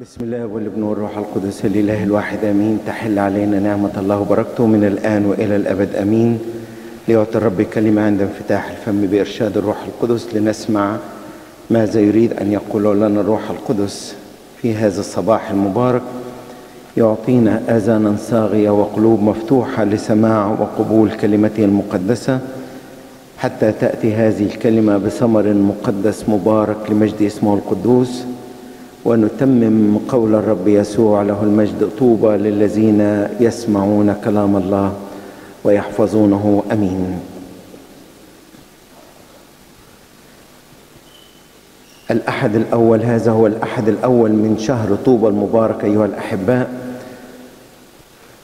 بسم الله والابن والروح القدس الاله الواحد آمين. تحل علينا نعمة الله وبركته من الآن وإلى الأبد آمين. ليعطي الرب كلمة عند انفتاح الفم بإرشاد الروح القدس لنسمع ماذا يريد أن يقول لنا الروح القدس في هذا الصباح المبارك. يعطينا آذانا صاغية وقلوب مفتوحة لسماع وقبول كلمته المقدسة. حتى تأتي هذه الكلمة بثمر مقدس مبارك لمجد اسمه القدوس. ونتمم قول الرب يسوع له المجد طوبى للذين يسمعون كلام الله ويحفظونه. آمين. الأحد الأول هذا هو الأحد الأول من شهر طوبى المبارك أيها الأحباء.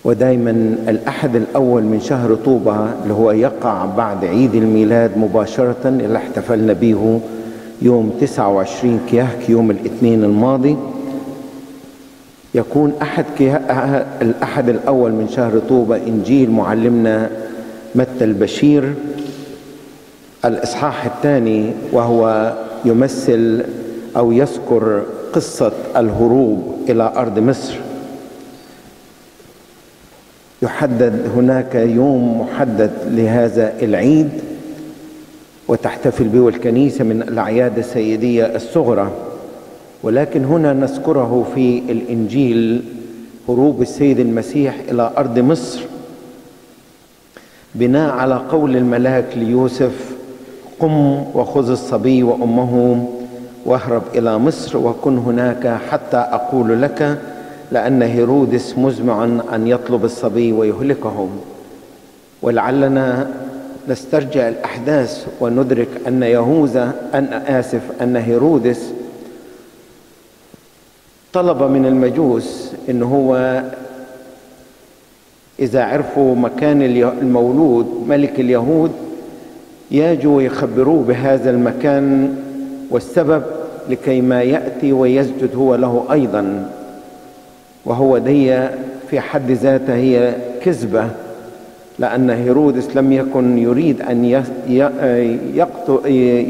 ودايما الأحد الأول من شهر طوبى اللي هو يقع بعد عيد الميلاد مباشرة اللي احتفلنا به يوم 29 كيهك يوم الاثنين الماضي يكون أحد الأحد الأول من شهر طوبة إنجيل معلمنا متى البشير. الإصحاح الثاني وهو يمثل أو يذكر قصة الهروب إلى أرض مصر. يحدد هناك يوم محدد لهذا العيد. وتحتفل به الكنيسة من الأعياد السيدية الصغرى. ولكن هنا نذكره في الإنجيل هروب السيد المسيح إلى أرض مصر بناء على قول الملاك ليوسف قم وخذ الصبي وأمه واهرب إلى مصر وكن هناك حتى أقول لك لأن هيرودس مزمع أن يطلب الصبي ويهلكه ولعلنا نسترجع الأحداث وندرك أن يهوذا أن آسف أن هيرودس طلب من المجوس إن هو إذا عرفوا مكان المولود ملك اليهود ياجوا ويخبروه بهذا المكان والسبب لكي ما يأتي ويسجد هو له أيضا. وهو دي في حد ذاتها هي كذبة. لأن هيرودس لم يكن يريد أن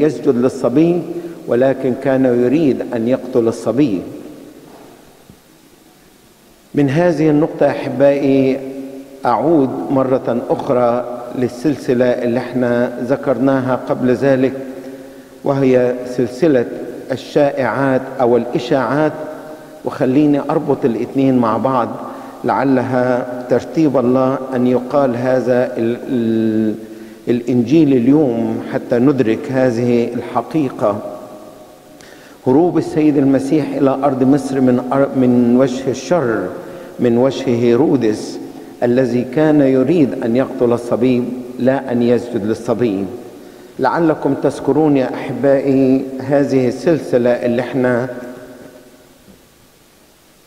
يسجد للصبي ولكن كان يريد أن يقتل الصبي. من هذه النقطة أحبائي أعود مرة أخرى للسلسلة اللي إحنا ذكرناها قبل ذلك وهي سلسلة الشائعات أو الإشاعات وخليني أربط الاثنين مع بعض. لعلها ترتيب الله أن يقال هذا ال ال الإنجيل اليوم حتى ندرك هذه الحقيقة. هروب السيد المسيح إلى أرض مصر من من وجه الشر من وجه هيرودس الذي كان يريد أن يقتل الصبي لا أن يسجد للصبي. لعلكم تذكرون يا أحبائي هذه السلسلة اللي إحنا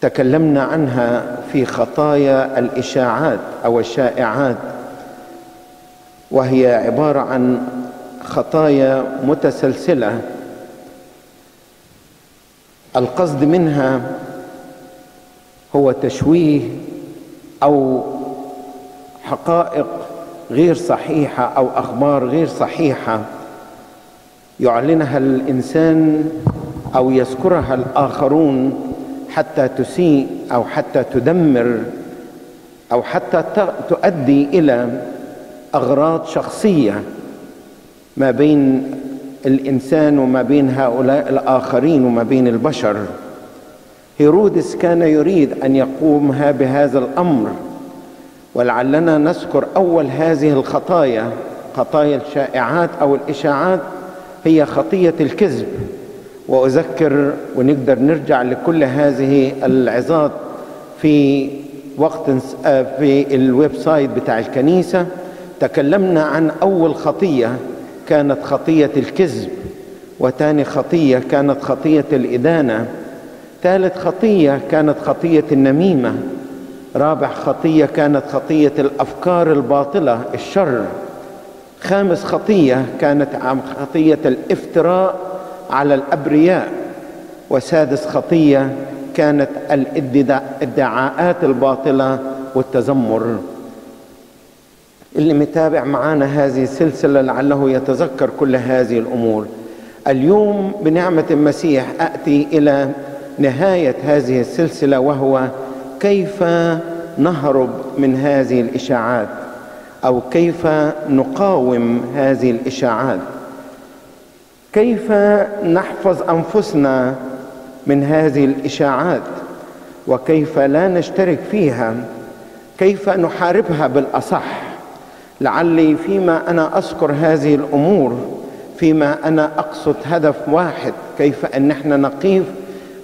تكلمنا عنها في خطايا الإشاعات أو الشائعات وهي عبارة عن خطايا متسلسلة. القصد منها هو تشويه أو حقائق غير صحيحة أو أخبار غير صحيحة يعلنها الإنسان أو يذكرها الآخرون حتى تسيء أو حتى تدمر أو حتى تؤدي إلى أغراض شخصية ما بين الإنسان وما بين هؤلاء الآخرين وما بين البشر. هيرودس كان يريد أن يقوم بهذا الأمر ولعلنا نذكر أول هذه الخطايا خطايا الشائعات أو الإشاعات هي خطية الكذب. وأذكر ونقدر نرجع لكل هذه العظات في وقت في ال website بتاع الكنيسة. تكلمنا عن أول خطية كانت خطية الكذب وثاني خطية كانت خطية الإدانة. ثالث خطية كانت خطية النميمة. رابع خطية كانت خطية الأفكار الباطلة الشر. خامس خطية كانت خطية الافتراء على الأبرياء. وسادس خطية كانت الادعاءات الباطلة والتذمر. اللي متابع معانا هذه السلسلة لعله يتذكر كل هذه الأمور. اليوم بنعمة المسيح أتي إلى نهاية هذه السلسلة وهو كيف نهرب من هذه الإشاعات أو كيف نقاوم هذه الإشاعات. كيف نحفظ أنفسنا من هذه الإشاعات؟ وكيف لا نشترك فيها؟ كيف نحاربها بالأصح؟ لعلي فيما أنا أذكر هذه الأمور فيما أنا أقصد هدف واحد كيف أن إحنا نقيف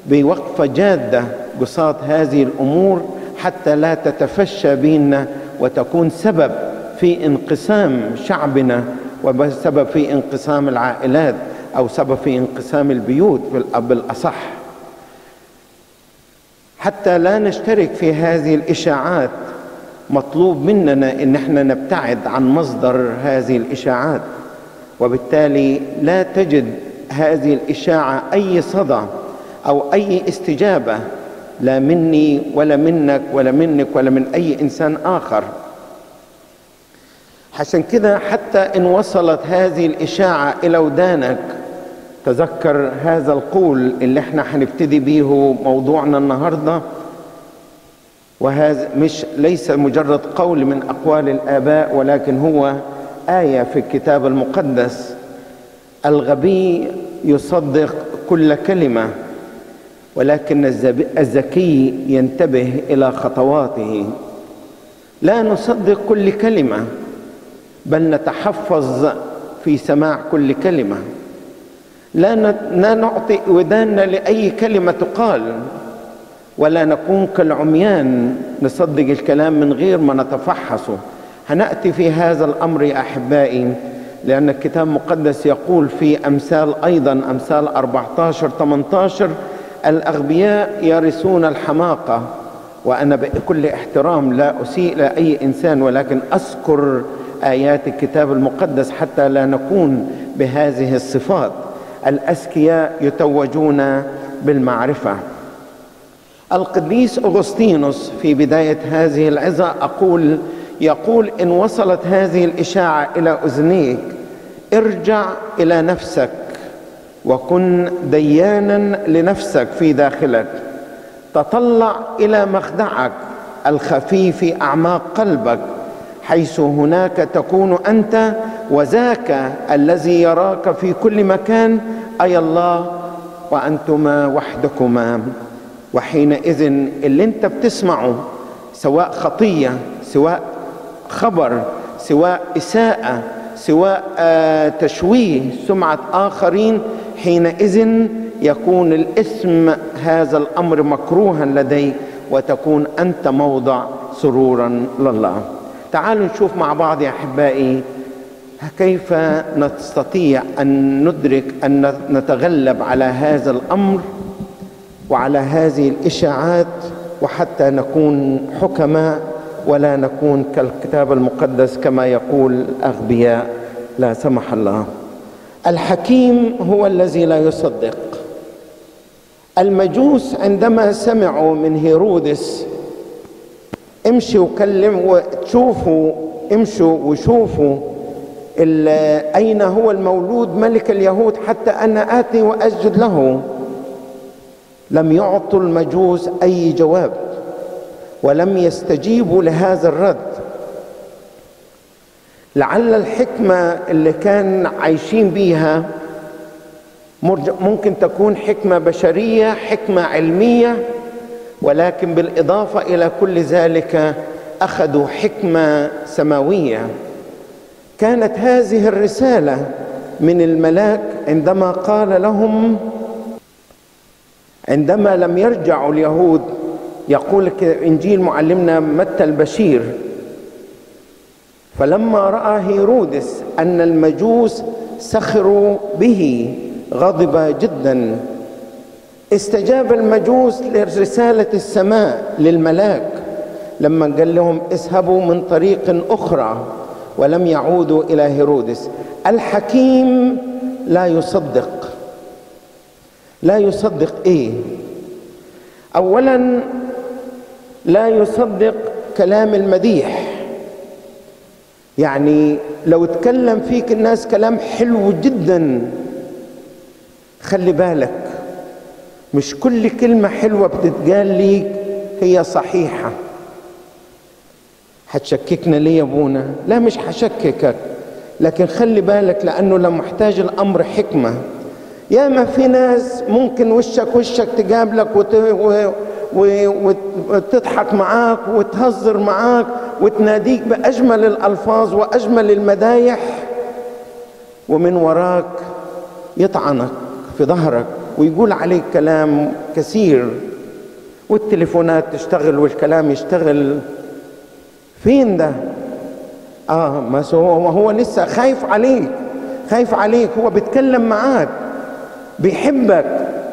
بوقفة جادة بساط هذه الأمور حتى لا تتفشى بيننا وتكون سبب في انقسام شعبنا وسبب في انقسام العائلات. أو سبب في انقسام البيوت بالأصح. حتى لا نشترك في هذه الإشاعات مطلوب مننا إن إحنا نبتعد عن مصدر هذه الإشاعات. وبالتالي لا تجد هذه الإشاعة أي صدى أو أي استجابة لا مني ولا منك ولا منك ولا من أي إنسان آخر. عشان كده حتى إن وصلت هذه الإشاعة إلى ودانك تذكر هذا القول اللي إحنا هنبتدي بيه موضوعنا النهارده. وهذا مش ليس مجرد قول من أقوال الآباء ولكن هو آية في الكتاب المقدس. الغبي يصدق كل كلمة ولكن الذكي ينتبه إلى خطواته. لا نصدق كل كلمة بل نتحفظ في سماع كل كلمة. لا لا نعطي وداننا لأي كلمة تقال ولا نكون كالعميان نصدق الكلام من غير ما نتفحصه. هنأتي في هذا الأمر يا أحبائي لأن الكتاب المقدس يقول في أمثال أيضا أمثال 14 18 الأغبياء يرثون الحماقة. وأنا بكل احترام لا أسيء لاي إنسان ولكن أذكر آيات الكتاب المقدس حتى لا نكون بهذه الصفات. الأذكياء يتوجون بالمعرفة. القديس أغسطينوس في بداية هذه العظة أقول يقول إن وصلت هذه الإشاعة إلى أذنيك ارجع إلى نفسك وكن ديانا لنفسك في داخلك تطلع إلى مخدعك الخفي في أعماق قلبك حيث هناك تكون أنت وذاك الذي يراك في كل مكان أي الله وأنتما وحدكما. وحينئذ اللي انت بتسمعه سواء خطية سواء خبر سواء إساءة سواء تشويه سمعة آخرين حينئذ يكون الاسم هذا الأمر مكروها لديك وتكون أنت موضع سرورا لله. تعالوا نشوف مع بعض يا أحبائي كيف نستطيع أن ندرك أن نتغلب على هذا الأمر وعلى هذه الإشاعات وحتى نكون حكماء ولا نكون كالكتاب المقدس كما يقول الأغبياء؟ لا سمح الله. الحكيم هو الذي لا يصدق. المجوس عندما سمعوا من هيرودس امشي وكلم وتشوفوا امشوا وشوفوا أين هو المولود ملك اليهود حتى أنا آتي وأسجد له؟ لم يعطوا المجوس أي جواب ولم يستجيبوا لهذا الرد. لعل الحكمة اللي كان عايشين بيها ممكن تكون حكمة بشرية حكمة علمية ولكن بالإضافة إلى كل ذلك أخذوا حكمة سماوية. كانت هذه الرسالة من الملاك عندما قال لهم عندما لم يرجعوا اليهود يقول إنجيل معلمنا متى البشير؟ فلما رأى هيرودس أن المجوس سخروا به غضب جدا. استجاب المجوس لرسالة السماء للملاك لما قال لهم اذهبوا من طريق أخرى. ولم يعودوا إلى هيرودس. الحكيم لا يصدق. لا يصدق إيه؟ اولا لا يصدق كلام المديح. يعني لو تكلم فيك الناس كلام حلو جدا خلي بالك مش كل كلمة حلوة بتتقال ليك هي صحيحة. هتشككنا ليه يا أبونا؟ لا مش هشككك لكن خلي بالك لأنه لو محتاج الأمر حكمة. ياما في ناس ممكن وشك وشك تقابلك وت... و... و... وتضحك معاك وتهزر معاك وتناديك بأجمل الألفاظ وأجمل المدايح ومن وراك يطعنك في ظهرك ويقول عليك كلام كثير والتليفونات تشتغل والكلام يشتغل. فين ده؟ آه ما هو هو لسه خايف عليك. خايف عليك. هو بيتكلم معاك. بيحبك.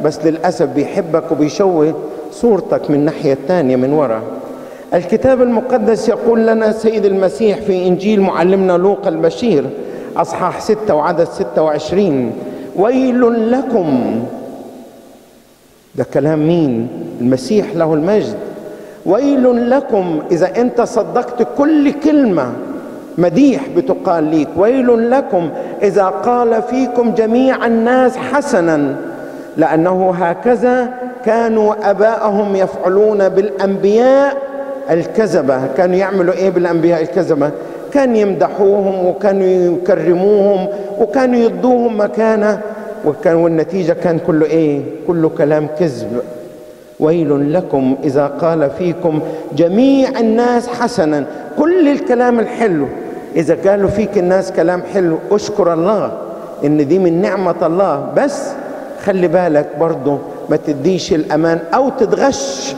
بس للأسف بيحبك وبيشوه صورتك من الناحيه الثانية من ورا. الكتاب المقدس يقول لنا سيد المسيح في إنجيل معلمنا لوقا البشير أصحاح ستة وعدد ستة وعشرين. ويل لكم. ده كلام مين؟ المسيح له المجد. ويل لكم إذا انت صدقت كل كلمة مديح بتقال ليك. ويل لكم إذا قال فيكم جميع الناس حسنا لأنه هكذا كانوا أباءهم يفعلون بالأنبياء الكذبة. كانوا يعملوا إيه بالأنبياء الكذبة؟ كان يمدحوهم وكانوا يكرموهم وكانوا يدوهم مكانه وكان والنتيجة كان كله إيه؟ كله كلام كذب. ويل لكم إذا قال فيكم جميع الناس حسنا. كل الكلام الحلو. إذا قالوا فيك الناس كلام حلو أشكر الله إن دي من نعمة الله. بس خلي بالك برضه ما تديش الأمان أو تتغش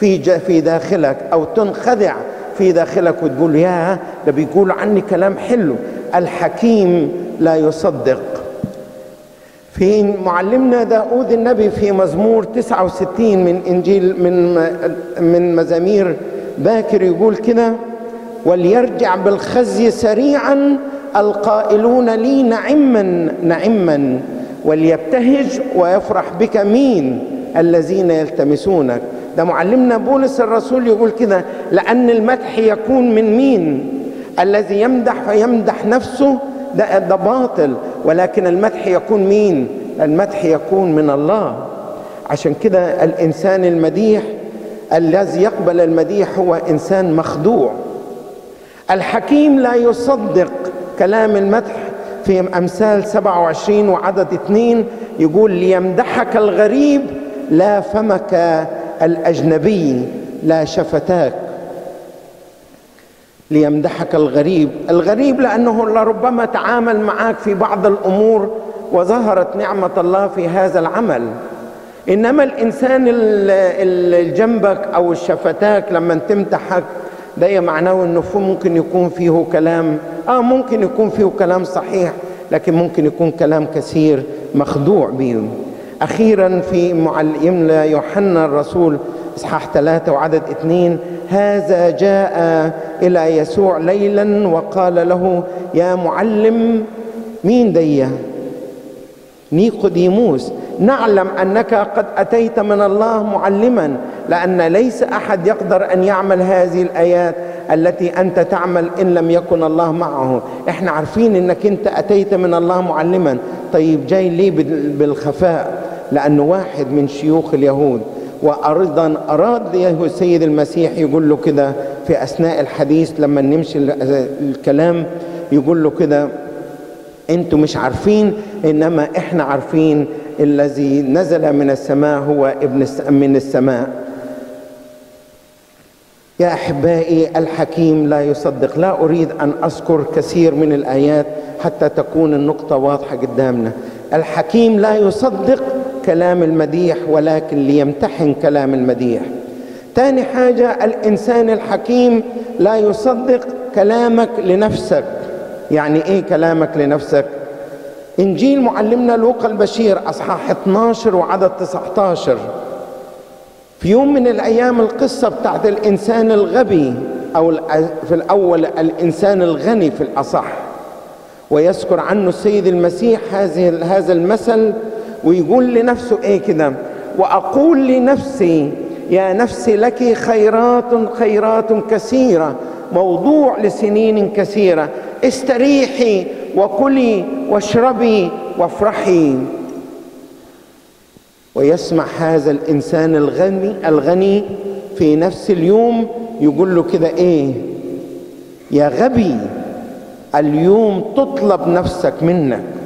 في في داخلك أو تنخدع في داخلك وتقول يا ده بيقولوا عني كلام حلو. الحكيم لا يصدق. في معلمنا داود النبي في مزمور 69 من إنجيل من من مزامير باكر يقول كده وليرجع بالخزي سريعا القائلون لي نعما نعما وليبتهج ويفرح بك مين الذين يلتمسونك. ده معلمنا بولس الرسول يقول كده لأن المدح يكون من مين؟ الذي يمدح فيمدح نفسه ده, ده باطل. ولكن المدح يكون مين؟ المدح يكون من الله. عشان كده الإنسان المديح الذي يقبل المديح هو إنسان مخدوع. الحكيم لا يصدق كلام المدح في أمثال 27 وعدد اثنين. يقول ليمدحك الغريب لا فمك الأجنبي لا شفتاك. ليمدحك الغريب. الغريب لأنه لربما تعامل معك في بعض الأمور وظهرت نعمة الله في هذا العمل. إنما الإنسان اللي جنبك أو الشفتاك لما تمدحك ده معناه إنه ممكن يكون فيه كلام. آه ممكن يكون فيه كلام صحيح لكن ممكن يكون كلام كثير مخدوع به أخيرا في معلمنا يوحنا الرسول إصحاح ثلاثة وعدد اثنين. هذا جاء إلى يسوع ليلا وقال له يا معلم مين دية؟ نيقوديموس. نعلم أنك قد أتيت من الله معلما لأن ليس أحد يقدر أن يعمل هذه الآيات التي أنت تعمل إن لم يكن الله معه. إحنا عارفين إنك أنت أتيت من الله معلما. طيب جاي ليه بالخفاء؟ لأنه واحد من شيوخ اليهود وأيضا أراد له السيد المسيح يقول له كده في أثناء الحديث لما نمشي الكلام يقول له كده أنتوا مش عارفين إنما إحنا عارفين الذي نزل من السماء هو ابن من السماء. يا أحبائي الحكيم لا يصدق لا أريد أن أذكر كثير من الآيات حتى تكون النقطة واضحة قدامنا. الحكيم لا يصدق كلام المديح ولكن ليمتحن كلام المديح. تاني حاجة الإنسان الحكيم لا يصدق كلامك لنفسك. يعني إيه كلامك لنفسك؟ إنجيل معلمنا لوقا البشير أصحاح 12 وعدد 19 في يوم من الأيام القصة بتاعت الإنسان الغبي أو في الأول الإنسان الغني في الأصح. ويذكر عنه السيد المسيح هذه هذا المثل ويقول لنفسه إيه كده؟ وأقول لنفسي يا نفسي لك خيرات خيرات كثيرة موضوع لسنين كثيرة. استريحي وكلي واشربي وافرحي. ويسمع هذا الإنسان الغني الغني في نفس اليوم يقول له كده إيه؟ يا غبي اليوم تطلب نفسك منك.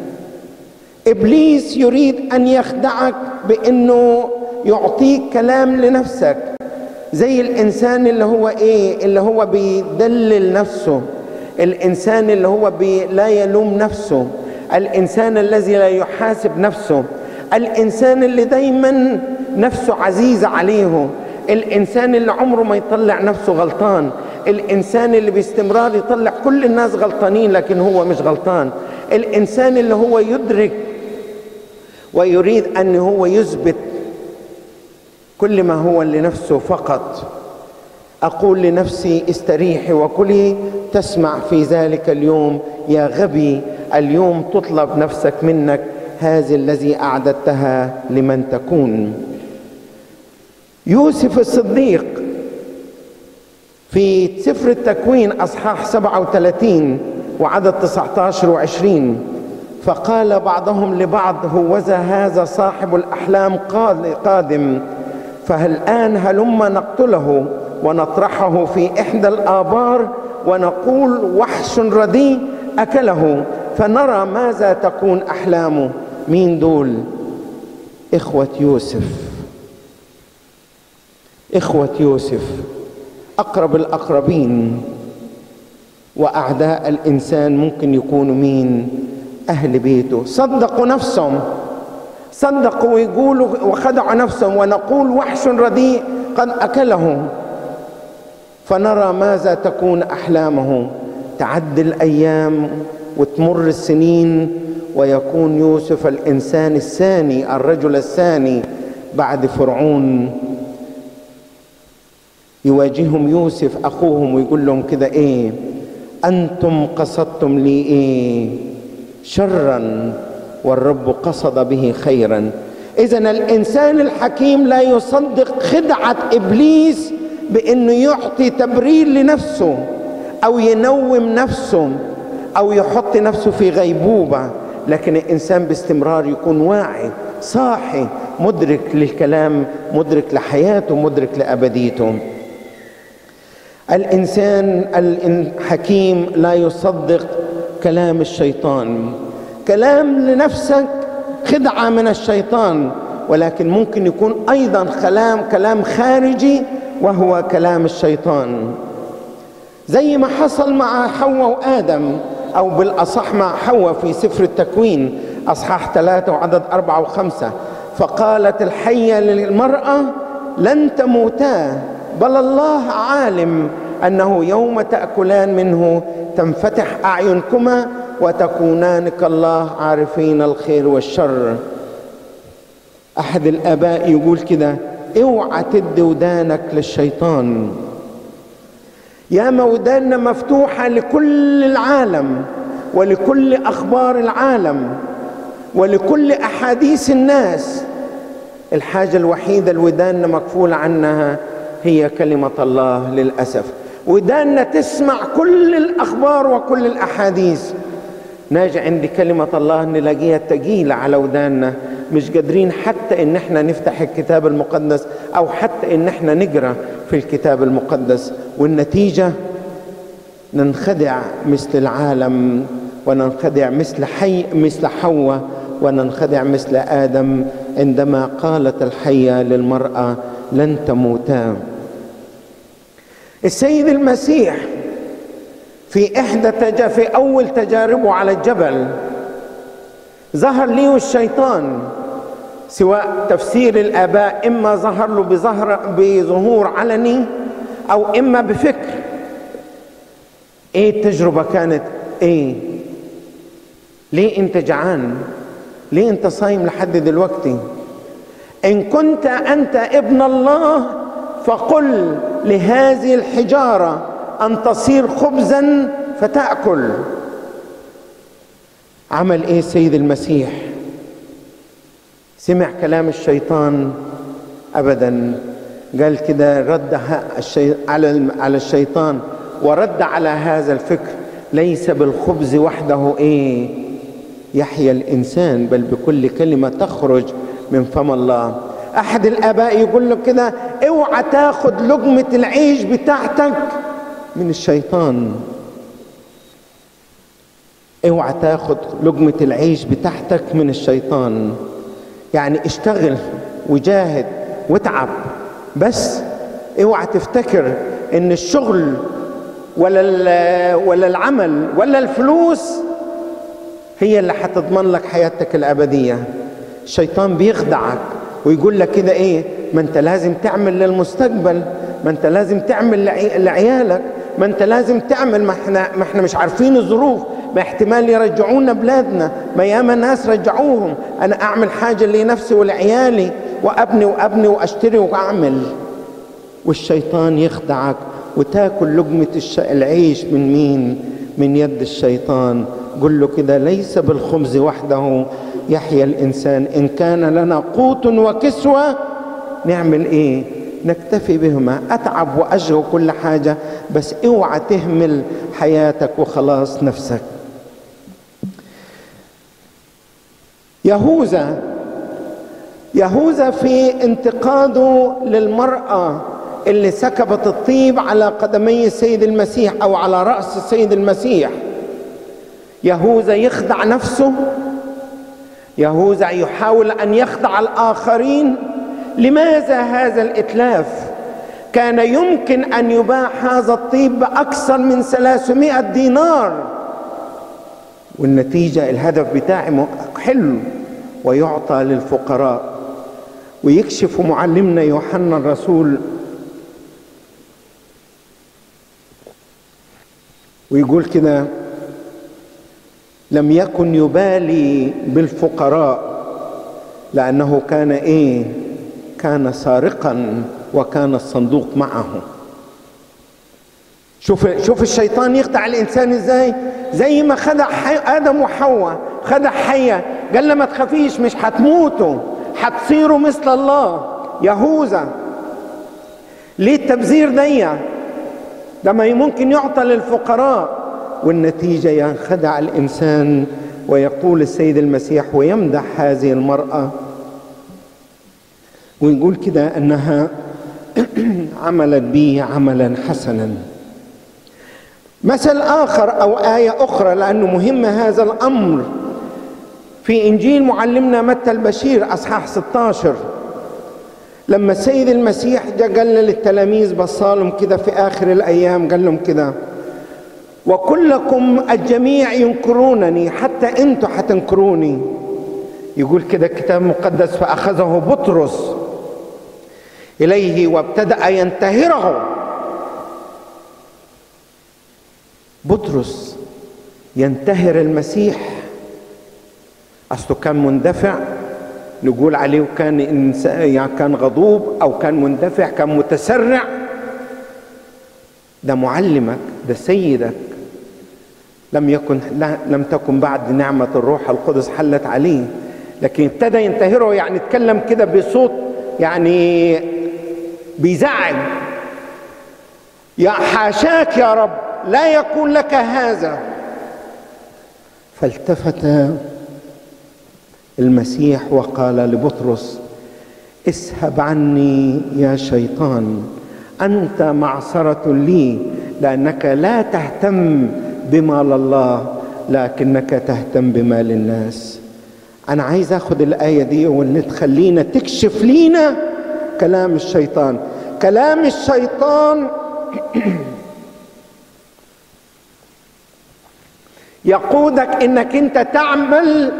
إبليس يريد أن يخدعك بإنه يعطيك كلام لنفسك زي الإنسان اللي هو إيه؟ اللي هو بيدلل نفسه الإنسان اللي هو بي لا يلوم نفسه الإنسان الذي لا يحاسب نفسه الإنسان اللي دايما نفسه عزيزه عليه الإنسان اللي عمره ما يطلع نفسه غلطان الإنسان اللي باستمرار يطلع كل الناس غلطانين لكن هو مش غلطان الإنسان اللي هو يدرك ويريد أن هو يثبت كل ما هو لنفسه فقط. أقول لنفسي استريحي وكلي تسمع في ذلك اليوم يا غبي اليوم تطلب نفسك منك هذا الذي أعددتها لمن تكون. يوسف الصديق في سفر التكوين أصحاح 37 وعدد 19 و20 فقال بعضهم لبعض هوذا هذا صاحب الأحلام قادم فهل الان هلم نقتله ونطرحه في إحدى الآبار ونقول وحش رديء أكله فنرى ماذا تكون احلامه مين دول؟ إخوة يوسف. إخوة يوسف أقرب الأقربين وأعداء الإنسان ممكن يكونوا مين؟ أهل بيته. صدقوا نفسهم. صدقوا ويقولوا وخدعوا نفسهم. ونقول وحش رديء قد اكله فنرى ماذا تكون احلامه تعدي الأيام وتمر السنين ويكون يوسف الإنسان الثاني الرجل الثاني بعد فرعون. يواجههم يوسف أخوهم ويقول لهم كده إيه؟ أنتم قصدتم لي إيه؟ شرا والرب قصد به خيرا. اذا الإنسان الحكيم لا يصدق خدعة إبليس بإنه يعطي تبرير لنفسه أو ينوم نفسه أو يحط نفسه في غيبوبة لكن الإنسان باستمرار يكون واعي صاحي مدرك للكلام مدرك لحياته مدرك لأبديته. الإنسان الحكيم لا يصدق كلام الشيطان. كلام لنفسك خدعة من الشيطان. ولكن ممكن يكون أيضا كلام كلام خارجي وهو كلام الشيطان. زي ما حصل مع حواء وآدم أو بالأصح مع حواء في سفر التكوين أصحاح ثلاثة وعدد أربعة وخمسة. فقالت الحية للمرأة لن تموتا بل الله عالم. أنه يوم تأكلان منه تنفتح أعينكما وتكونان كالله عارفين الخير والشر. أحد الآباء يقول كده اوعى تدي ودانك للشيطان. يا وداننا مفتوحة لكل العالم ولكل أخبار العالم ولكل أحاديث الناس. الحاجة الوحيدة الودان مكفولة عنها هي كلمة الله للأسف. وداننا تسمع كل الأخبار وكل الأحاديث. ناجي عند كلمة الله نلاقيها تقيلة على وداننا. مش قادرين حتى إن إحنا نفتح الكتاب المقدس أو حتى إن إحنا نقرأ في الكتاب المقدس. والنتيجة ننخدع مثل العالم وننخدع مثل حي مثل حواء وننخدع مثل آدم عندما قالت الحية للمرأة لن تموتا. السيد المسيح في إحدى تج... في أول تجاربه على الجبل ظهر لي الشيطان سواء تفسير الآباء إما ظهر له بظهر بظهور علني أو إما بفكر. إيه التجربة كانت؟ إيه؟ ليه أنت جعان؟ ليه أنت صايم لحد دلوقتي؟ إن كنت أنت ابن الله فقل لهذه الحجارة أن تصير خبزا فتأكل. عمل إيه السيد المسيح؟ سمع كلام الشيطان أبدا. قال كده رد. على على الشيطان ورد على هذا الفكر. ليس بالخبز وحده إيه؟ يحيا الإنسان بل بكل كلمة تخرج من فم الله. أحد الآباء يقول له كده أوعى تاخد لقمة العيش بتاعتك. من الشيطان. أوعى تاخد لقمة العيش بتاعتك. من الشيطان. يعني اشتغل وجاهد واتعب بس أوعى تفتكر إن الشغل ولا ولا العمل ولا الفلوس هي اللي هتضمن لك حياتك الأبدية. الشيطان بيخدعك. ويقول لك كده إيه؟ ما أنت لازم تعمل للمستقبل ما أنت لازم تعمل لعيالك ما أنت لازم تعمل ما إحنا ما إحنا مش عارفين الظروف ما احتمال يرجعونا بلادنا ما ياما ناس رجعوهم. أنا أعمل حاجة لنفسي ولعيالي وأبني وأبني وأشتري وأعمل. والشيطان يخدعك وتاكل لقمة العيش من مين؟ من يد الشيطان. قل له كده ليس بالخبز وحده يحيا الإنسان. إن كان لنا قوت وكسوة نعمل إيه؟ نكتفي بهما. أتعب واجهو كل حاجة بس اوعى تهمل حياتك وخلاص نفسك. يهوذا يهوذا في انتقاده للمرأة اللي سكبت الطيب على قدمي السيد المسيح أو على رأس السيد المسيح. يهوذا يخدع نفسه يهوذا يحاول أن يخدع الآخرين. لماذا هذا الإتلاف؟ كان يمكن أن يباع هذا الطيب بأكثر من 300 دينار. والنتيجة الهدف بتاعي حلو ويعطى للفقراء. ويكشف معلمنا يوحنا الرسول. ويقول كده لم يكن يبالي بالفقراء لأنه كان إيه؟ كان سارقا وكان الصندوق معه. شوف شوف الشيطان يخدع الإنسان إزاي؟ زي ما خدع آدم وحواء خدع حية قال له ما تخافيش مش هتموتوا هتصيروا مثل الله يهوذا. ليه التبذير دي؟ ده ما ممكن يعطى للفقراء. والنتيجة ينخدع الإنسان ويقول السيد المسيح ويمدح هذه المرأة. ويقول كده أنها عملت بي عملا حسنا. مثل آخر أو آية أخرى لأنه مهم هذا الأمر. في إنجيل معلمنا متى البشير أصحاح 16 لما السيد المسيح جاء قال للتلاميذ بصالهم كده في آخر الأيام قال لهم كده وكلكم الجميع ينكرونني حتى أنتم حتنكروني. يقول كده الكتاب المقدس فأخذه بطرس إليه وابتدأ ينتهره. بطرس ينتهر المسيح. أصله كان مندفع نقول عليه كان يعني كان غضوب أو كان مندفع كان متسرع. ده معلمك ده سيدك. لم يكن لم تكن بعد نعمة الروح القدس حلت عليه. لكن ابتدى ينتهره يعني اتكلم كده بصوت يعني بيزعج يا حاشاك يا رب لا يكون لك هذا. فالتفت المسيح وقال لبطرس اسهب عني يا شيطان أنت معصرة لي لأنك لا تهتم بمال الله لكنك تهتم بمال الناس أنا عايز آخد الآية دي واللي تخلينا تكشف لينا كلام الشيطان. كلام الشيطان يقودك إنك أنت تعمل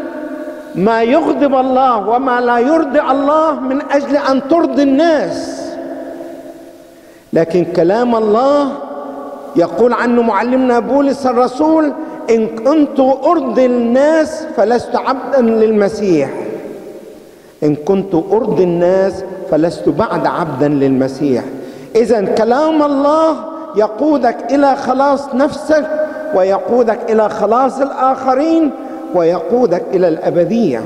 ما يغضب الله وما لا يرضي الله من أجل أن ترضي الناس. لكن كلام الله يقول عنه معلمنا بولس الرسول إن كنت أرضي الناس فلست عبدا للمسيح. إن كنت أرضي الناس فلست بعد عبدا للمسيح. إذا كلام الله يقودك إلى خلاص نفسك ويقودك إلى خلاص الآخرين ويقودك إلى الأبدية.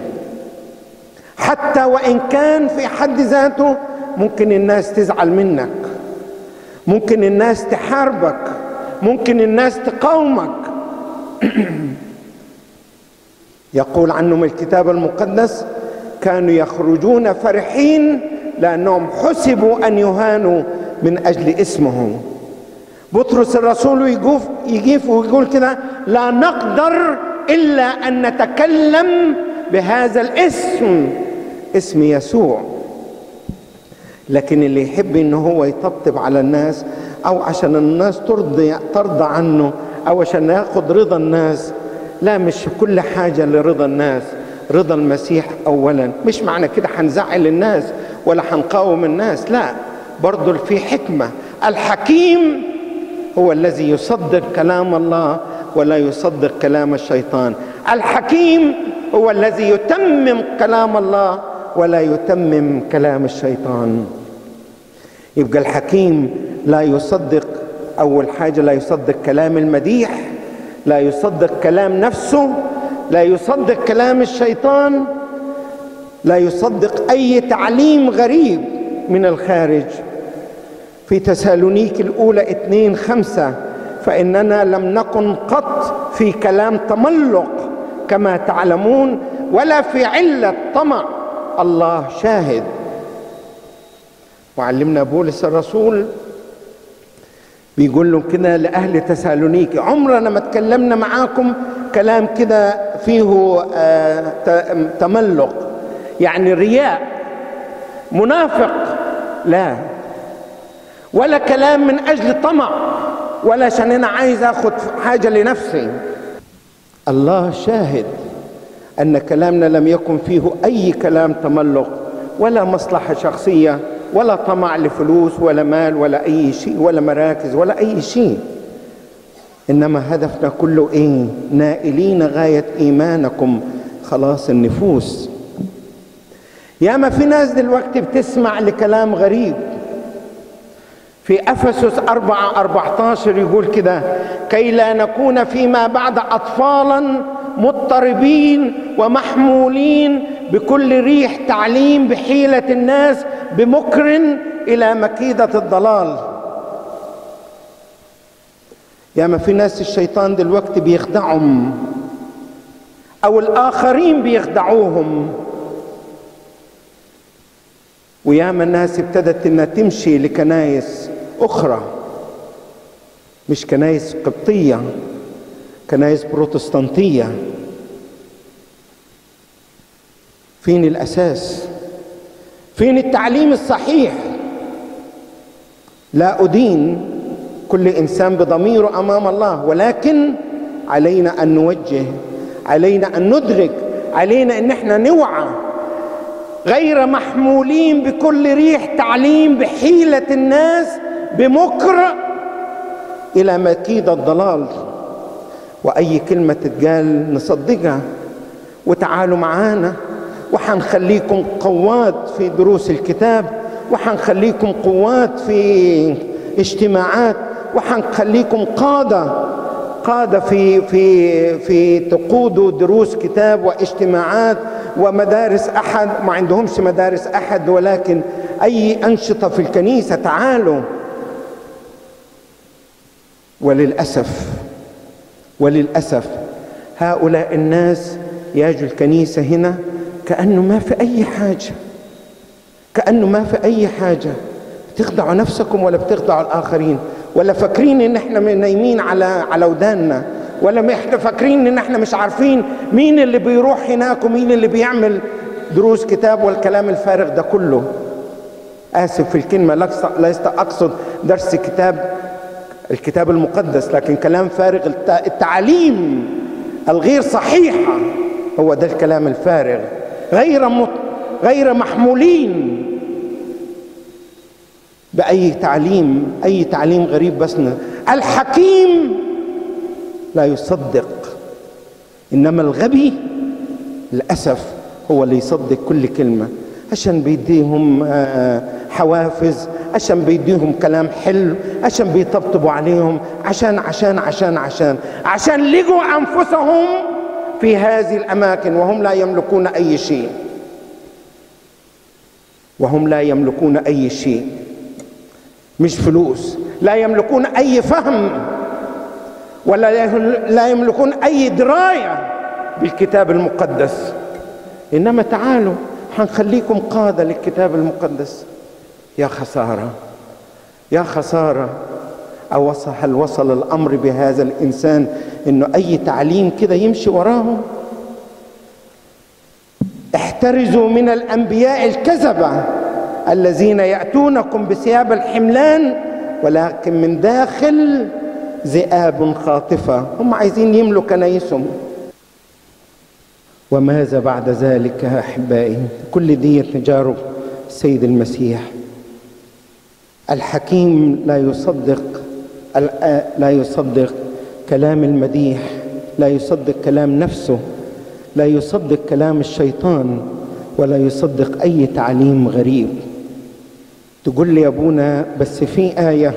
حتى وإن كان في حد ذاته ممكن الناس تزعل منك ممكن الناس تحاربك. ممكن الناس تقاومك. يقول عنهم الكتاب المقدس كانوا يخرجون فرحين لأنهم حسبوا أن يهانوا من أجل اسمه بطرس الرسول يجوف يجيف ويقول كده لا نقدر إلا أن نتكلم بهذا الاسم اسم يسوع. لكن اللي يحب ان هو يطبطب على الناس أو عشان الناس ترضي ترضى عنه أو عشان ياخد رضا الناس. لا مش كل حاجة لرضا الناس. رضا المسيح اولا. مش معنى كده هنزعل الناس ولا هنقاوم الناس. لا برضه في حكمة. الحكيم هو الذي يصدق كلام الله ولا يصدق كلام الشيطان. الحكيم هو الذي يتمم كلام الله ولا يتمم كلام الشيطان. يبقى الحكيم لا يصدق أول حاجة لا يصدق كلام المديح لا يصدق كلام نفسه لا يصدق كلام الشيطان لا يصدق أي تعليم غريب من الخارج. في تسالونيك الأولى اثنين خمسة فإننا لم نكن قط في كلام تملق كما تعلمون ولا في علة طمع. الله شاهد. وعلمنا بولس الرسول بيقول لهم كده لأهل تسالونيك عمرنا ما تكلمنا معاكم كلام كده فيه آه تملق. يعني رياء منافق. لا. ولا كلام من أجل طمع ولا عشان أنا عايز اخد حاجة لنفسي. الله شاهد أن كلامنا لم يكن فيه أي كلام تملق ولا مصلحة شخصية. ولا طمع لفلوس ولا مال ولا أي شيء ولا مراكز ولا أي شيء. إنما هدفنا كله إيه؟ نائلين غاية إيمانكم. خلاص النفوس. ياما في ناس دلوقتي بتسمع لكلام غريب. في أفسس 4 14 يقول كده كي لا نكون فيما بعد اطفالا مضطربين ومحمولين بكل ريح تعليم بحيلة الناس بمكر إلى مكيدة الضلال. ياما في ناس الشيطان دلوقتي بيخدعهم أو الآخرين بيخدعوهم. وياما الناس ابتدت إنها تمشي لكنايس أخرى مش كنايس قبطية. كنايس بروتستانتية. فين الأساس؟ فين التعليم الصحيح؟ لا أدين كل إنسان بضميره أمام الله ولكن علينا أن نوجه علينا أن ندرك علينا أن إحنا نوعى غير محمولين بكل ريح تعليم بحيلة الناس بمكر إلى مكيد الضلال. وأي كلمة تتقال نصدقها وتعالوا معانا. وحنخليكم قوات في دروس الكتاب وحنخليكم قوات في اجتماعات وحنخليكم قادة قادة في في في تقودوا دروس كتاب واجتماعات ومدارس أحد. ما عندهمش مدارس أحد ولكن أي أنشطة في الكنيسة تعالوا. وللأسف وللأسف هؤلاء الناس يجوا الكنيسة هنا كأنه ما في أي حاجة كأنه ما في أي حاجة. بتخدعوا نفسكم ولا بتخدعوا الآخرين؟ ولا فاكرين إن إحنا نايمين على على وداننا؟ ولا إحنا فاكرين إن إحنا مش عارفين مين اللي بيروح هناك ومين اللي بيعمل دروس كتاب والكلام الفارغ ده كله؟ آسف في الكلمة ليس أقصد درس كتاب الكتاب المقدس لكن كلام فارغ التعاليم الغير صحيحه هو ده الكلام الفارغ غير. غير محمولين بأي تعليم أي تعليم غريب بس الحكيم لا يصدق إنما الغبي للأسف هو اللي يصدق كل كلمة عشان بيديهم حوافز عشان بيديهم كلام حلو عشان بيطبطبوا عليهم عشان عشان عشان عشان عشان لقوا أنفسهم في هذه الأماكن وهم لا يملكون أي شيء. وهم لا يملكون أي شيء. مش فلوس لا يملكون أي فهم ولا لا يملكون أي دراية بالكتاب المقدس. إنما تعالوا هنخليكم قادة للكتاب المقدس. يا خسارة يا خسارة. أو هل وصل الأمر بهذا الإنسان إنه أي تعليم كده يمشي وراهم. احترزوا من الأنبياء الكذبة الذين يأتونكم بثياب الحملان ولكن من داخل ذئاب خاطفة. هم عايزين يملوا كنايسهم. وماذا بعد ذلك أحبائي؟ كل دي تجارب السيد المسيح. الحكيم لا يصدق لا يصدق كلام المديح لا يصدق كلام نفسه لا يصدق كلام الشيطان ولا يصدق أي تعليم غريب. تقول لي يا أبونا بس في آية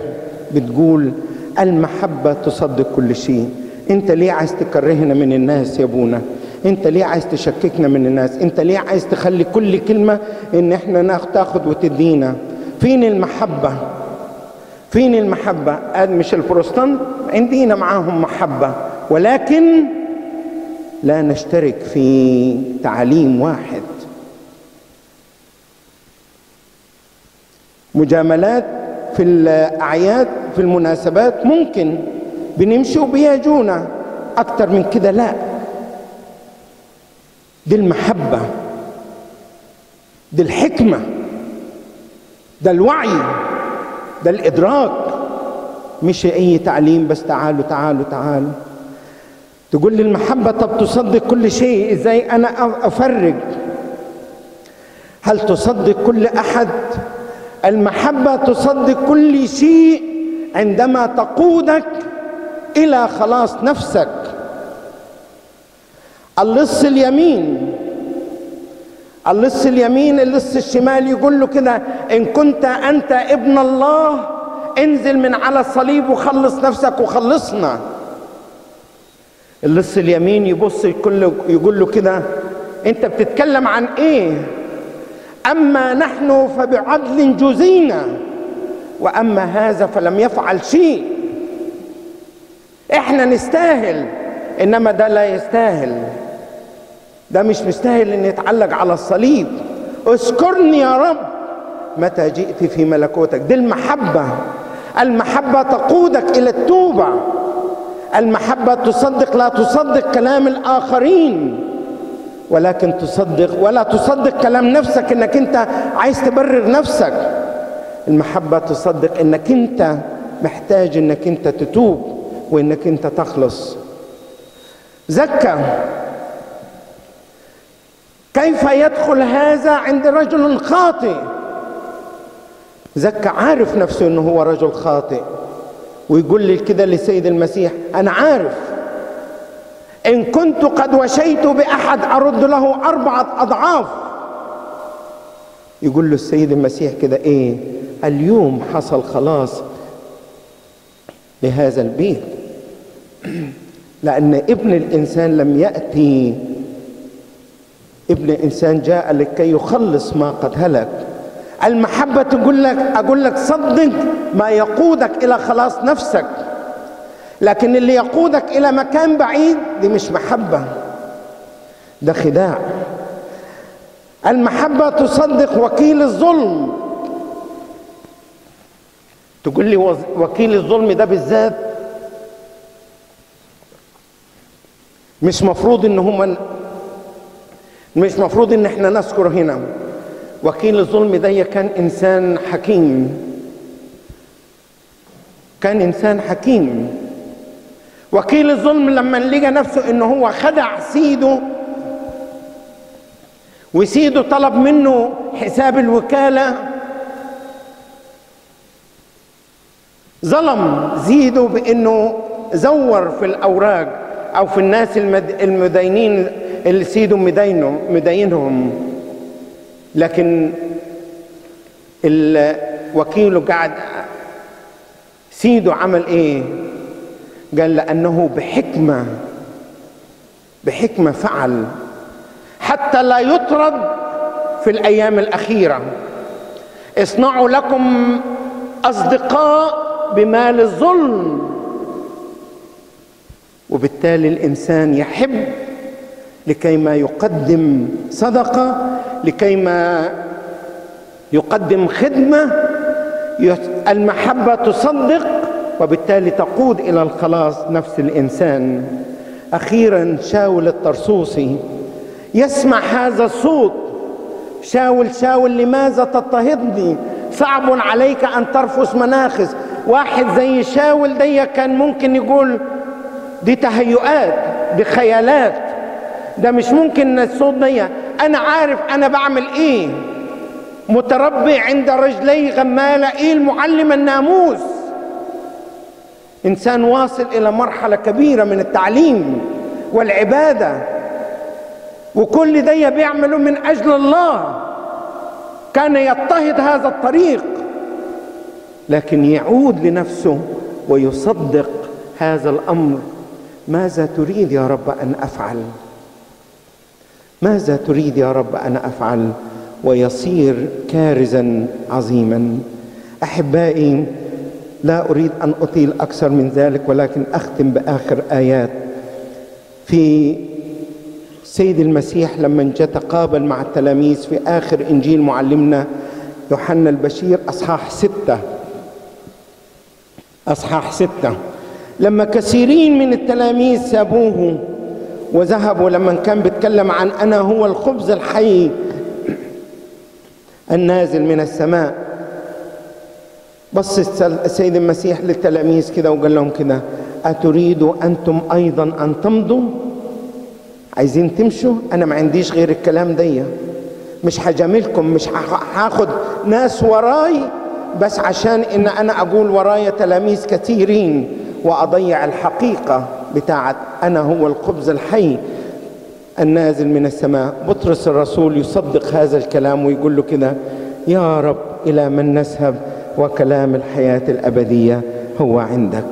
بتقول المحبة تصدق كل شيء. أنت ليه عايز تكرهنا من الناس يا أبونا؟ أنت ليه عايز تشككنا من الناس؟ أنت ليه عايز تخلي كل كلمة إن إحنا ناخد تاخد وتدينا؟ فين المحبة؟ فين المحبة؟ قال مش البروتستانت عندنا معاهم محبة ولكن لا نشترك في تعليم واحد. مجاملات في الأعياد في المناسبات ممكن بنمشي وبيجونا. أكتر من كده لا. دي المحبة دي الحكمة. ده الوعي ده الإدراك. مش أي تعليم بس تعالوا تعالوا تعالوا. تقول لي المحبة طب تصدق كل شيء؟ إزاي أنا افرج هل تصدق كل أحد؟ المحبة تصدق كل شيء عندما تقودك إلى خلاص نفسك. اللص اليمين اللص اليمين اللص الشمال يقول له كده إن كنت أنت ابن الله انزل من على الصليب وخلص نفسك وخلصنا. اللص اليمين يبص يقول له كده أنت بتتكلم عن إيه؟ أما نحن فبعدل جزينا وأما هذا فلم يفعل شيء. إحنا نستاهل إنما ده لا يستاهل. ده مش مستاهل إن يتعلق على الصليب. اذكرني يا رب متى جئت في ملكوتك. دي المحبة. المحبة تقودك إلى التوبة. المحبة تصدق لا تصدق كلام الآخرين ولكن تصدق ولا تصدق كلام نفسك إنك أنت عايز تبرر نفسك. المحبة تصدق إنك أنت محتاج إنك أنت تتوب وإنك أنت تخلص. زكى كيف يدخل هذا عند رجل خاطئ؟ زكى عارف نفسه إنه هو رجل خاطئ ويقول لي كده للسيد المسيح أنا عارف. إن كنت قد وشيت بأحد أرد له أربعة أضعاف. يقول له السيد المسيح كده إيه اليوم حصل خلاص لهذا البيت لأن ابن الإنسان لم يأتي ابن الانسان جاء لكي يخلص ما قد هلك. المحبة تقول لك أقول لك صدق ما يقودك إلى خلاص نفسك. لكن اللي يقودك إلى مكان بعيد دي مش محبة. ده خداع. المحبة تصدق وكيل الظلم. تقول لي وكيل الظلم ده بالذات؟ مش مفروض إن هم مش مفروض إن إحنا نذكر هنا. وكيل الظلم ده كان إنسان حكيم. كان إنسان حكيم. وكيل الظلم لما لقى نفسه إنه هو خدع سيده وسيده طلب منه حساب الوكالة ظلم زيده بإنه زور في الأوراق أو في الناس المدينين اللي سيده مدينه مدينهم. لكن الوكيل قاعد سيده عمل إيه؟ قال لأنه بحكمه بحكمة فعل. حتى لا يطرد في الأيام الأخيرة. اصنعوا لكم أصدقاء بمال الظلم. وبالتالي الإنسان يحب لكي ما يقدم صدقة لكيما يقدم خدمة المحبة تصدق وبالتالي تقود إلى الخلاص نفس الإنسان. أخيرا شاول الطرسوسي يسمع هذا الصوت. شاول شاول لماذا تضطهدني؟ صعب عليك أن ترفس مناخس. واحد زي شاول دي كان ممكن يقول دي تهيؤات دي خيالات. ده مش ممكن الصوت دي أنا عارف أنا بعمل إيه. متربي عند رجلي غمالة إيه المعلم الناموس؟ إنسان واصل إلى مرحلة كبيرة من التعليم والعبادة وكل ده بيعمله من أجل الله. كان يضطهد هذا الطريق لكن يعود لنفسه ويصدق هذا الأمر. ماذا تريد يا رب أن أفعل؟ ماذا تريد يا رب أن أفعل ويصير كارزا عظيما؟ أحبائي لا أريد أن أطيل أكثر من ذلك ولكن أختم بآخر آيات. في سيد المسيح لما جاء تقابل مع التلاميذ في آخر إنجيل معلمنا يوحنا البشير أصحاح ستة. أصحاح ستة. لما كثيرين من التلاميذ سابوه وذهبوا لما كان بيتكلم عن أنا هو الخبز الحي النازل من السماء. بص السيد المسيح للتلاميذ كده وقال لهم كده اتريدوا أنتم أيضا أن تمضوا؟ عايزين تمشوا؟ أنا ما عنديش غير الكلام دي. مش هجاملكم مش هاخد ناس وراي بس عشان إن أنا أقول ورايا تلاميذ كثيرين. وأضيع الحقيقة بتاعت أنا هو الخبز الحي النازل من السماء. بطرس الرسول يصدق هذا الكلام ويقول له كده يا رب إلى من نذهب وكلام الحياة الأبدية هو عندك.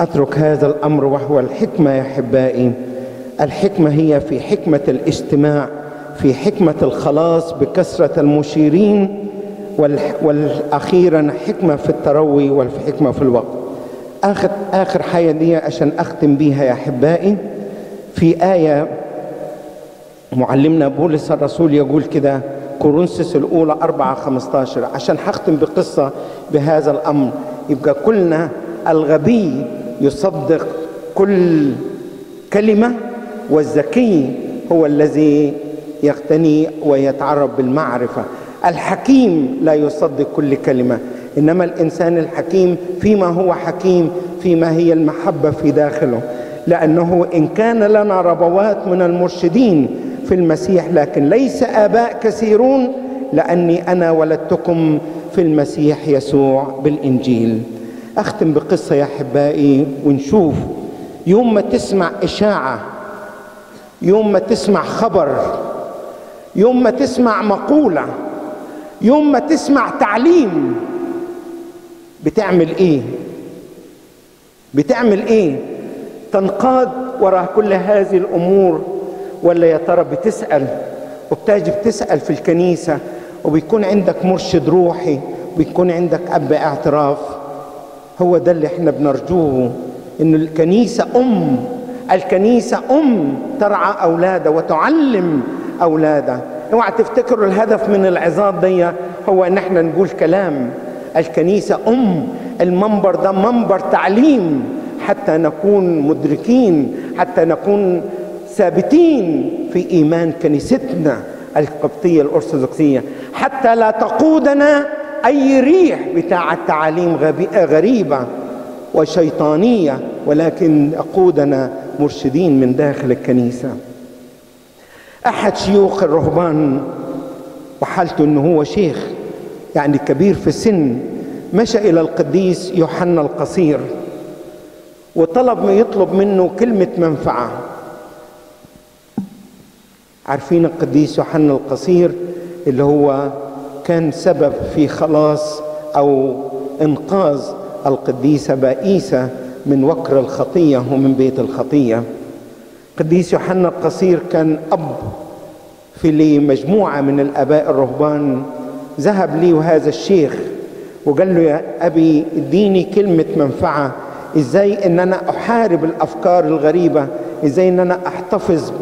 أترك هذا الأمر وهو الحكمة يا أحبائي. الحكمة هي في حكمة الاجتماع في حكمة الخلاص بكثرة المشيرين والاخيرا حكمة في التروي والحكمة في الوقت. آخر آخر حاجة دي عشان أختم بيها يا أحبائي في آية معلمنا بولس الرسول يقول كده كورنثوس الأولى 4 15 عشان هختم بقصة بهذا الأمر يبقى كلنا الغبي يصدق كل كلمة والذكي هو الذي يغتني ويتعرف بالمعرفة. الحكيم لا يصدق كل كلمة. إنما الإنسان الحكيم فيما هو حكيم فيما هي المحبة في داخله. لأنه إن كان لنا ربوات من المرشدين في المسيح لكن ليس آباء كثيرون لأني أنا ولدتكم في المسيح يسوع بالإنجيل. أختم بقصة يا أحبائي ونشوف. يوم ما تسمع إشاعة يوم ما تسمع خبر يوم ما تسمع مقولة يوم ما تسمع تعليم بتعمل إيه؟ بتعمل إيه؟ تنقاد وراء كل هذه الأمور ولا يا ترى بتسأل؟ وبتجي بتسال في الكنيسة وبيكون عندك مرشد روحي وبيكون عندك أب أعتراف. هو ده اللي إحنا بنرجوه إن الكنيسة أم الكنيسة أم ترعى اولادها وتعلم اولادها اوعى تفتكروا الهدف من العظات دي هو ان إحنا نقول كلام. الكنيسة أم المنبر ده منبر تعليم. حتى نكون مدركين حتى نكون ثابتين في إيمان كنيستنا القبطية الأرثوذكسية. حتى لا تقودنا أي ريح بتاع تعاليم غريبة وشيطانية ولكن يقودنا مرشدين من داخل الكنيسة. أحد شيوخ الرهبان وحالته إنه هو شيخ يعني كبير في السن مشى إلى القديس يوحنا القصير وطلب يطلب منه كلمة منفعة. عارفين القديس يوحنا القصير اللي هو كان سبب في خلاص أو إنقاذ القديسه بائسه من وكر الخطية ومن بيت الخطية. قديس يوحنا القصير كان أب في لمجموعه من الأباء الرهبان. ذهب لي وهذا الشيخ وقال له يا أبي اديني كلمة منفعة. إزاي إن أنا أحارب الأفكار الغريبة؟ إزاي إن أنا أحتفظ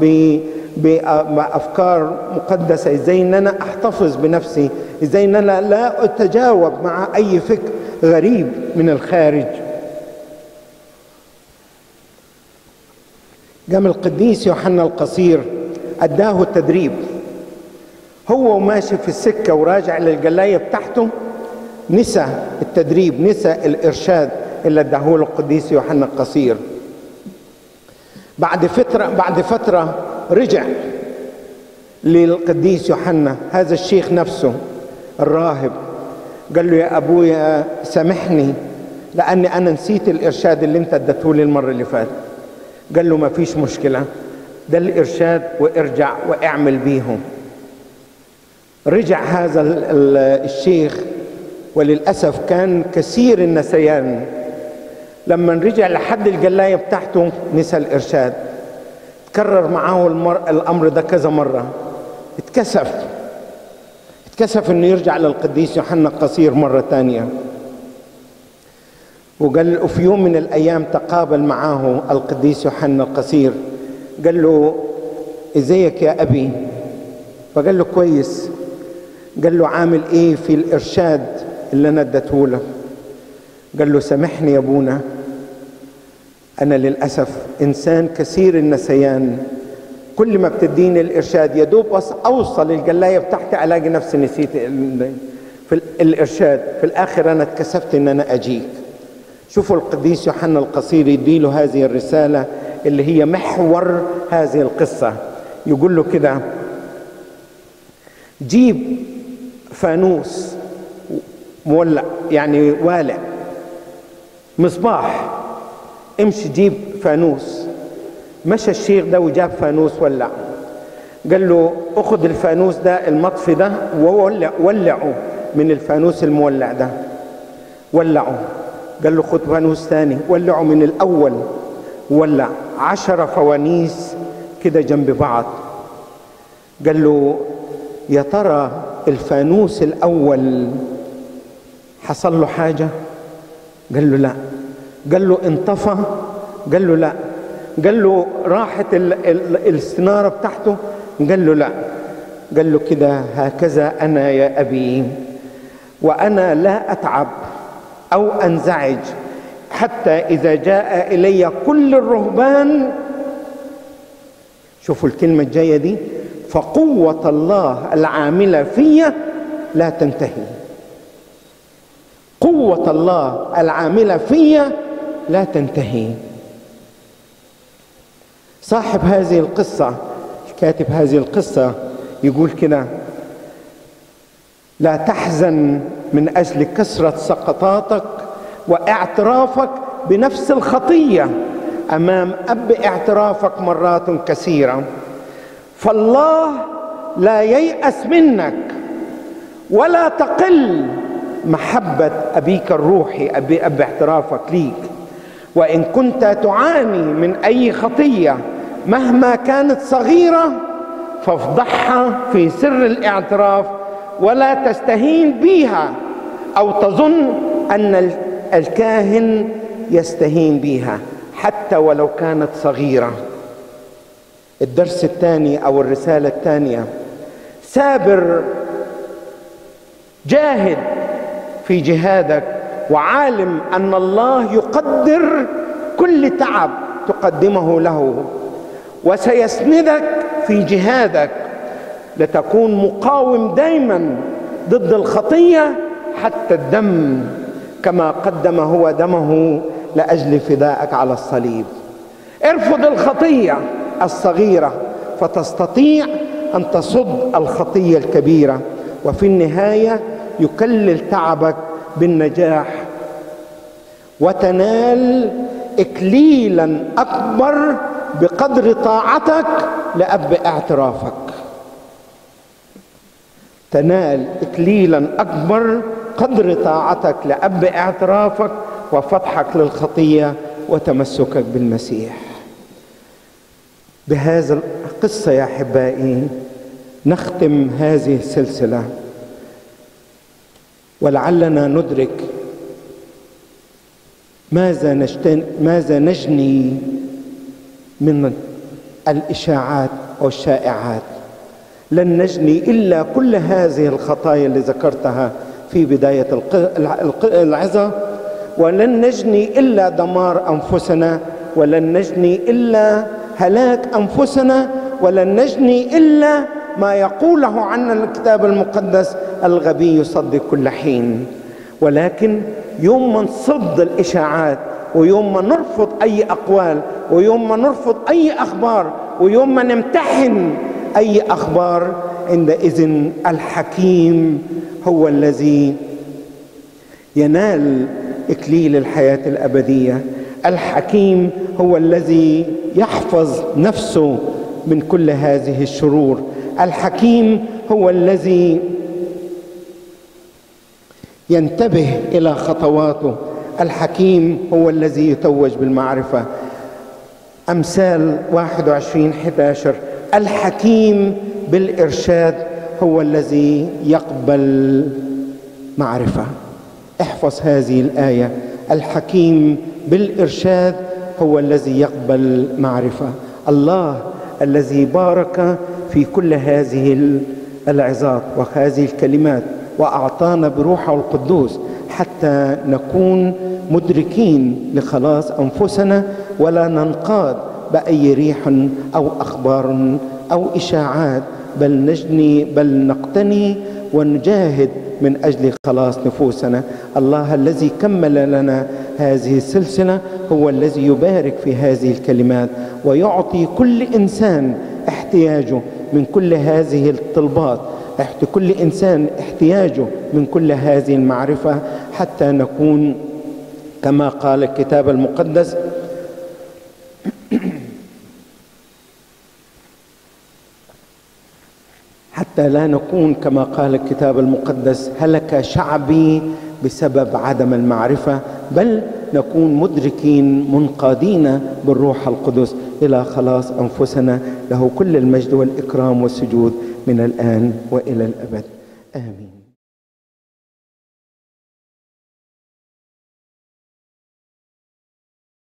بأفكار مقدسة؟ إزاي إن أنا أحتفظ بنفسي؟ إزاي إن أنا لا أتجاوب مع أي فكر غريب من الخارج؟ قام القديس يوحنا القصير أداه التدريب. هو وماشي في السكة وراجع للجلايه بتاعته نسى التدريب نسى الإرشاد اللي أداه له القديس يوحنا القصير. بعد فترة بعد فترة رجع للقديس يوحنا هذا الشيخ نفسه الراهب. قال له يا أبويا سامحني لأني أنا نسيت الإرشاد اللي أنت أديته لي المرة اللي فاتت. قال له ما فيش مشكلة. ده الإرشاد وإرجع وإعمل بيهم. رجع هذا الشيخ وللأسف كان كثير النسيان. لما رجع لحد الجلايه بتاعته نسى الإرشاد. تكرر معاه المر... الأمر ده كذا مرة. اتكسف. اتكسف إنه يرجع للقديس يوحنا القصير مرة ثانية وقال وفي يوم من الأيام تقابل معاه القديس يوحنا القصير. قال له إزيك يا أبي؟ فقال له كويس. قال له عامل إيه في الإرشاد اللي أنا اديته لك؟ قال له سامحني يا أبونا أنا للأسف إنسان كثير النسيان. كل ما بتديني الإرشاد يا دوب أوصل الجلايه بتاعتي ألاقي نفسي نسيت في الإرشاد. في الآخر أنا اتكسفت إن أنا أجيك. شوفوا القديس يوحنا القصير يديله هذه الرسالة اللي هي محور هذه القصة. يقول له كده جيب فانوس مولع يعني والع مصباح امشي جيب فانوس. مشى الشيخ ده وجاب فانوس ولع. قال له أخذ الفانوس ده المطفي ده وولع ولعه من الفانوس المولع ده. ولعه. قال له خد فانوس ثاني ولعه من الأول. ولع عشرة فوانيس كده جنب بعض. قال له يا ترى الفانوس الأول حصل له حاجة؟ قال له لا. قال له انطفى؟ قال له لا. قال له راحت الاستناره بتاعته؟ قال له لا. قال له كده هكذا أنا يا أبي وأنا لا أتعب. أو أنزعج. حتى إذا جاء إلي كل الرهبان شوفوا الكلمة الجاية دي فقوة الله العاملة في لا تنتهي. قوة الله العاملة في لا تنتهي. صاحب هذه القصة كاتب هذه القصة يقول كده لا تحزن من أجل كثره سقطاتك واعترافك بنفس الخطية أمام أب اعترافك مرات كثيرة. فالله لا ييأس منك ولا تقل محبة أبيك الروحي أبي أب اعترافك ليك. وإن كنت تعاني من أي خطية مهما كانت صغيرة فافضحها في سر الاعتراف ولا تستهين بها أو تظن أن الكاهن يستهين بها حتى ولو كانت صغيرة. الدرس الثاني أو الرسالة الثانية. سابر جاهد في جهادك وعالم أن الله يقدر كل تعب تقدمه له وسيسندك في جهادك لتكون مقاوم دائما ضد الخطية حتى الدم. كما قدم هو دمه لأجل فدائك على الصليب. ارفض الخطية الصغيرة فتستطيع أن تصد الخطية الكبيرة وفي النهاية يكلل تعبك بالنجاح وتنال اكليلا أكبر بقدر طاعتك لأب اعترافك. تنال اكليلا أكبر قدر طاعتك لأب اعترافك وفتحك للخطية وتمسكك بالمسيح. بهذا القصة يا أحبائي نختم هذه السلسلة. ولعلنا ندرك ماذا نجتن ماذا نجني من الإشاعات والشائعات لن نجني إلا كل هذه الخطايا اللي ذكرتها في بداية العظة. ولن نجني إلا دمار أنفسنا ولن نجني إلا هلاك أنفسنا ولن نجني إلا ما يقوله عنا الكتاب المقدس الغبي يصدق كل حين. ولكن يوم ما نصد الإشاعات ويوم ما نرفض أي أقوال ويوم ما نرفض أي أخبار ويوم ما نمتحن أي أخبار عندئذ الحكيم هو الذي ينال إكليل الحياة الأبدية. الحكيم هو الذي يحفظ نفسه من كل هذه الشرور. الحكيم هو الذي ينتبه إلى خطواته. الحكيم هو الذي يتوج بالمعرفة. أمثال 21 11 الحكيم بالإرشاد هو الذي يقبل معرفة. احفظ هذه الآية. الحكيم بالإرشاد هو الذي يقبل معرفة. الله الذي بارك في كل هذه العظات وهذه الكلمات وأعطانا بروحه القدوس حتى نكون مدركين لخلاص أنفسنا ولا ننقاد بأي ريح أو أخبار أو إشاعات بل نجني بل نقتني ونجاهد من أجل خلاص نفوسنا. الله الذي كمل لنا هذه السلسلة هو الذي يبارك في هذه الكلمات ويعطي كل إنسان احتياجه من كل هذه الطلبات كل إنسان احتياجه من كل هذه المعرفة حتى نكون كما قال الكتاب المقدس حتى لا نكون كما قال الكتاب المقدس هلك شعبي بسبب عدم المعرفة بل نكون مدركين منقادين بالروح القدس. إلى خلاص أنفسنا له كل المجد والإكرام والسجود من الآن وإلى الأبد. آمين.